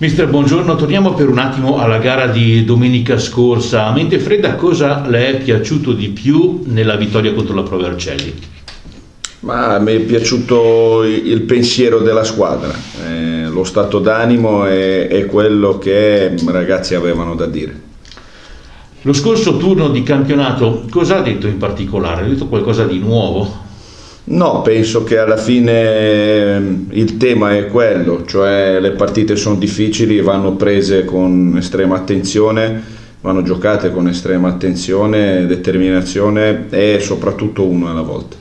Mister, buongiorno, torniamo per un attimo alla gara di domenica scorsa. A mente fredda, cosa le è piaciuto di più nella vittoria contro la Pro Vercelli? Ma mi è piaciuto il pensiero della squadra, eh, lo stato d'animo è quello che i ragazzi avevano da dire. Lo scorso turno di campionato cosa ha detto in particolare? Ha detto qualcosa di nuovo? No, penso che alla fine ehm, il tema è quello, cioè le partite sono difficili, vanno prese con estrema attenzione, vanno giocate con estrema attenzione, determinazione e soprattutto uno alla volta.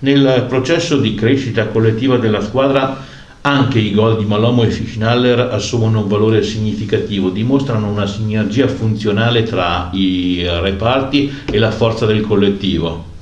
Nel processo di crescita collettiva della squadra anche i gol di Malomo e Fischnaller assumono un valore significativo, dimostrano una sinergia funzionale tra i reparti e la forza del collettivo.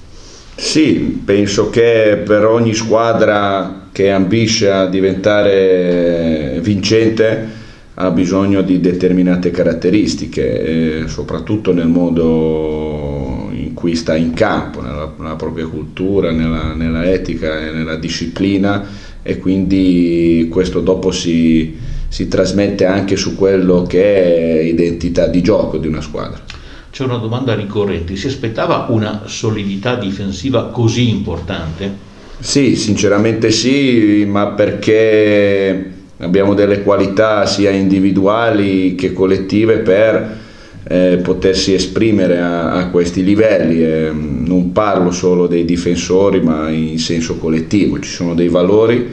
Sì, penso che per ogni squadra che ambisce a diventare vincente ha bisogno di determinate caratteristiche, soprattutto nel modo in cui sta in campo, nella, nella propria cultura, nella, nella, etica e nella disciplina e quindi questo dopo si, si trasmette anche su quello che è identità di gioco di una squadra c'è una domanda ricorrente, si aspettava una solidità difensiva così importante? Sì, sinceramente sì, ma perché abbiamo delle qualità sia individuali che collettive per eh, potersi esprimere a, a questi livelli. Eh, non parlo solo dei difensori, ma in senso collettivo, ci sono dei valori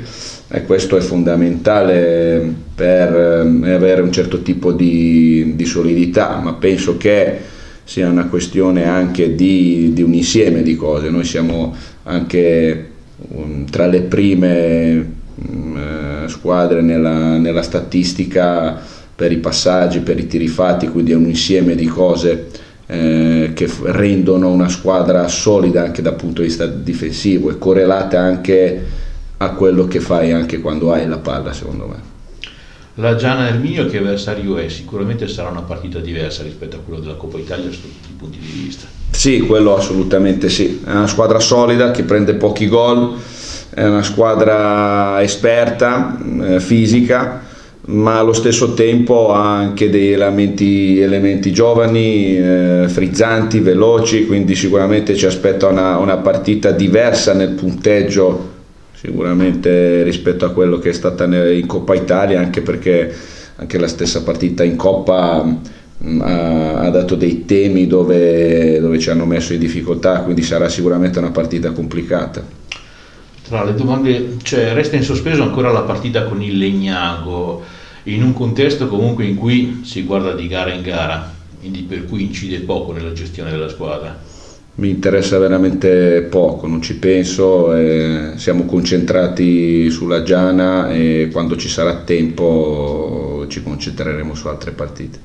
e questo è fondamentale per eh, avere un certo tipo di, di solidità, ma penso che sia una questione anche di, di un insieme di cose. Noi siamo anche um, tra le prime um, squadre nella, nella, statistica per i passaggi, per i tiri fatti, quindi è un insieme di cose eh, che rendono una squadra solida anche dal punto di vista difensivo e correlata anche a quello che fai anche quando hai la palla, secondo me. La Giana Erminio che avversario è? Sicuramente sarà una partita diversa rispetto a quella della Coppa Italia su tutti i punti di vista. Sì, quello assolutamente sì. È una squadra solida che prende pochi gol, è una squadra esperta, eh, fisica, ma allo stesso tempo ha anche dei elementi, elementi giovani, eh, frizzanti, veloci, quindi sicuramente ci aspetta una, una partita diversa nel punteggio sicuramente rispetto a quello che è stata in Coppa Italia, anche perché anche la stessa partita in Coppa mm, ha, dato dei temi dove, dove ci hanno messo in difficoltà, quindi sarà sicuramente una partita complicata. Tra le domande, cioè, resta in sospeso ancora la partita con il Legnago, in un contesto comunque in cui si guarda di gara in gara, quindi per cui incide poco nella gestione della squadra mi interessa veramente poco, non ci penso, eh, siamo concentrati sulla Giana e quando ci sarà tempo ci concentreremo su altre partite.